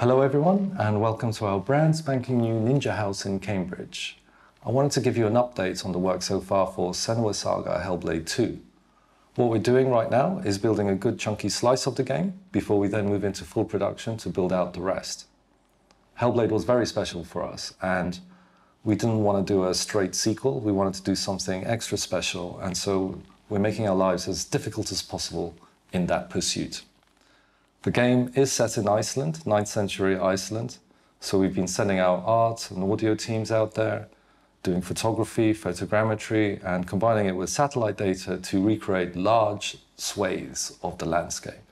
Hello everyone and welcome to our brand spanking new Ninja House in Cambridge. I wanted to give you an update on the work so far for Senua Saga Hellblade 2. What we're doing right now is building a good chunky slice of the game before we then move into full production to build out the rest. Hellblade was very special for us and we didn't want to do a straight sequel, we wanted to do something extra special and so we're making our lives as difficult as possible in that pursuit. The game is set in Iceland, 9th century Iceland. So we've been sending out art and audio teams out there, doing photography, photogrammetry, and combining it with satellite data to recreate large swathes of the landscape.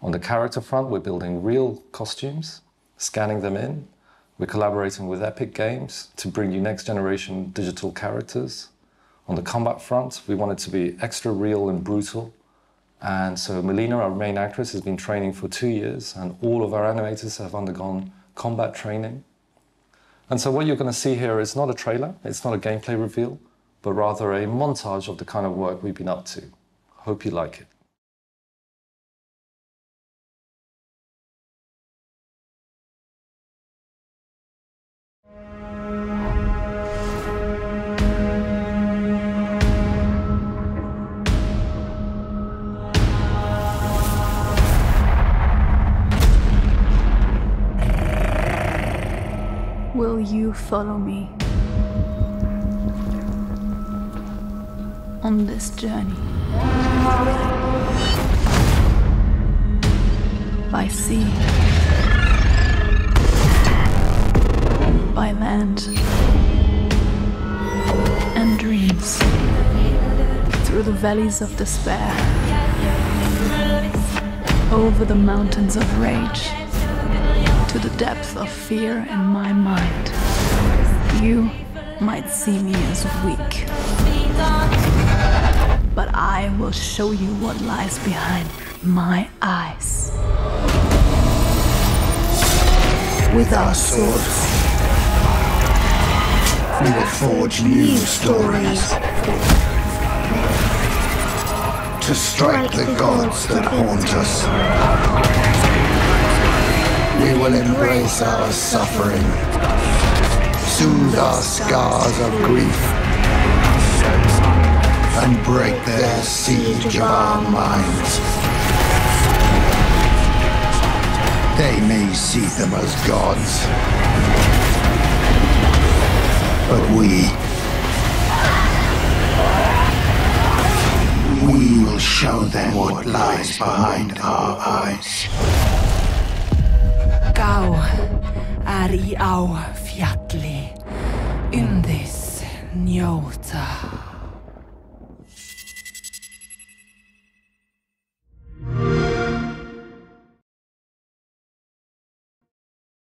On the character front, we're building real costumes, scanning them in. We're collaborating with Epic Games to bring you next generation digital characters. On the combat front, we want it to be extra real and brutal, and so Melina, our main actress, has been training for two years, and all of our animators have undergone combat training. And so what you're going to see here is not a trailer, it's not a gameplay reveal, but rather a montage of the kind of work we've been up to. Hope you like it. Will you follow me on this journey? By sea, by land, and dreams. Through the valleys of despair, over the mountains of rage to the depth of fear in my mind. You might see me as weak, but I will show you what lies behind my eyes. With our swords, we will forge new stories to strike the gods that haunt us. We will embrace our suffering, soothe our scars of grief, and break their siege of our minds. They may see them as gods, but we we will show them what lies behind our eyes. Gá er í á fjalli, undis njóta.